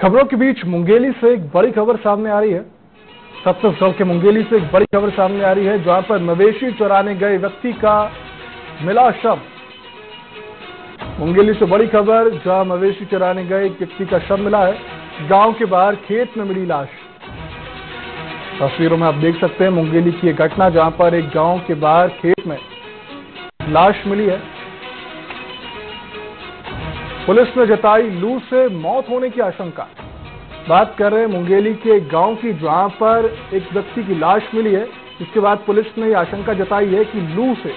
खबरों के बीच मुंगेली से एक बड़ी खबर सामने आ रही है। छत्तीसगढ़ के मुंगेली से एक बड़ी खबर सामने आ रही है, जहाँ पर मवेशी चुराने गए व्यक्ति का मिला शव। मुंगेली से बड़ी खबर, जहाँ मवेशी चुराने गए एक व्यक्ति का शव मिला है। गाँव के बाहर खेत में मिली लाश। तस्वीरों में आप देख सकते हैं मुंगेली की एक घटना, जहाँ पर एक गाँव के बाहर खेत में लाश मिली है। पुलिस ने जताई लू से मौत होने की आशंका। बात कर रहे मुंगेली के गाँव की जहाँ पर एक व्यक्ति की लाश मिली है इसके बाद पुलिस ने यह आशंका जताई है कि लू से,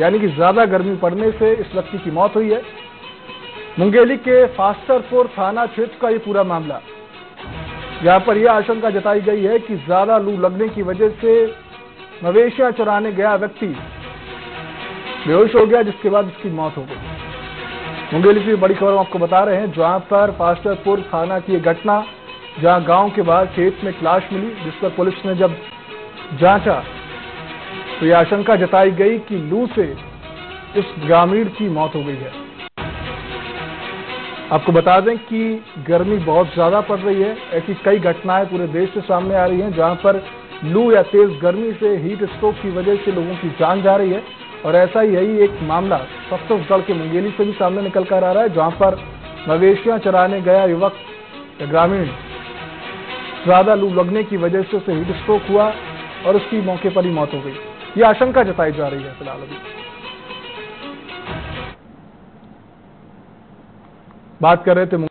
यानी कि ज़्यादा गर्मी पड़ने से इस व्यक्ति की मौत हुई है। मुंगेली के फास्टरपुर थाना क्षेत्र का ये पूरा मामला। यहाँ पर यह आशंका जताई गई है कि ज़्यादा लू लगने की वजह से मवेशियाँ चराने गया व्यक्ति बेहोश हो गया, जिसके बाद उसकी मौत हो गई। मुंगेली की बड़ी खबर हम आपको बता रहे हैं, जहाँ पर पास्टरपुर थाना की एक घटना, जहाँ गाँव के बाहर खेत में एक लाश मिली, जिस पर पुलिस ने जब जांचा तो यह आशंका जताई गई कि लू से इस ग्रामीण की मौत हो गई है। आपको बता दें कि गर्मी बहुत ज़्यादा पड़ रही है, ऐसी कई घटनाएँ पूरे देश से सामने आ रही हैं, जहाँ पर लू या तेज गर्मी से हीट स्ट्रोक की वजह से लोगों की जान जा रही है। और ऐसा ही यही एक मामला छत्तीसगढ़ के मुंगेली से भी सामने निकल कर आ रहा है, जहाँ पर मवेशियाँ चराने गया युवक ग्रामीण, ज़्यादा लू लगने की वजह से उसे हीट स्ट्रोक हुआ और उसकी मौके पर ही मौत हो गई। ये आशंका जताई जा रही है फ़िलहाल अभी। बात कर रहे थे